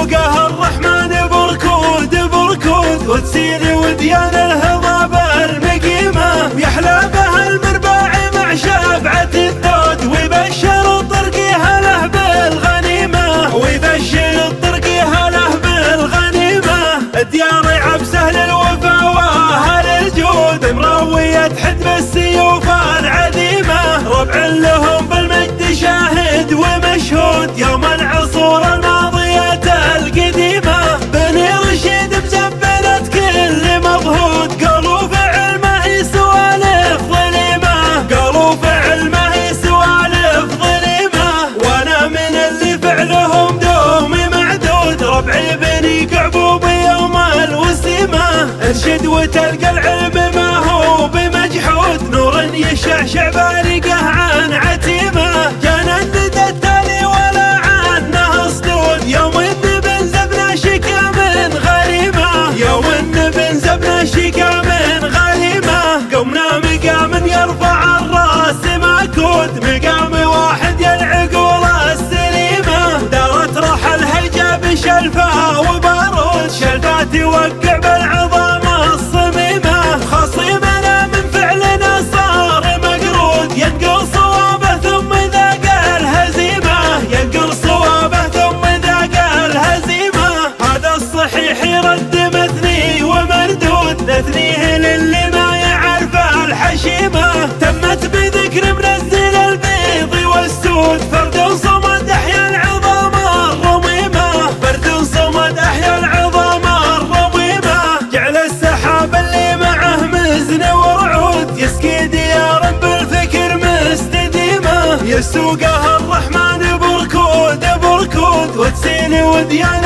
يسوقها الرحمن بركود بركود وتسير وديان فعلهم دومي معدود ربعي بني كعبوب يوم الوسيمة. أرشد وتلقى العلم ما هو بمجحود. نور يشعشع بارقه عن عتيمة. كان الندى التالي ولا عنه صدود يوم النبن زبنا شكا من غريمة. يوم النبن زبنا شكا من غريمة. قمنا مقام يرفع الرأس ماكود. مقام والسود فرد صمد احيا العظام الرميمه فرد صمد احيا العظام الرميمه جعل السحاب اللي معه مزن ورعود. يسقي ديار بالفكر مستديمه يسوقها الرحمن بركود بركود وتسيل وديان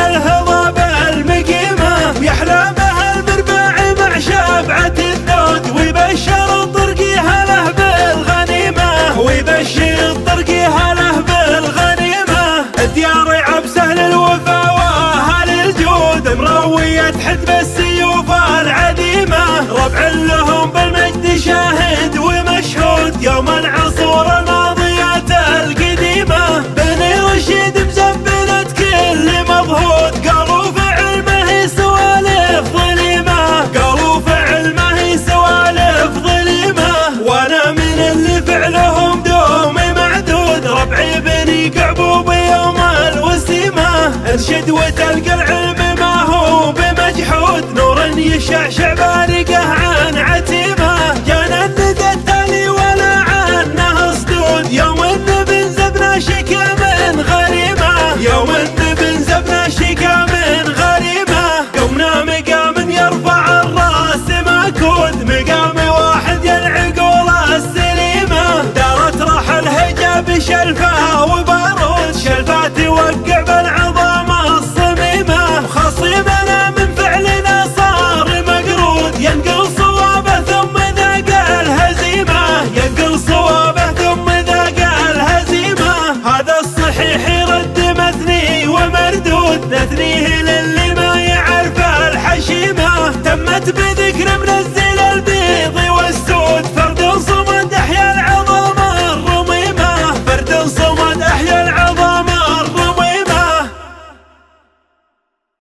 وتلقى العلم ما هو بمجحود. نور يشعشع بارقه عن عتيمه كان الندى التالي ولا عنه صدود يوم النبن زبنا شكا من غريمه يوم النبن زبنا شكا من غريمه قمنا مقام يرفع الراس ماكود مقام واحد يا العقول السليمه دارت راح الهجا بشلفه وبارود. شلفه توقع ودتني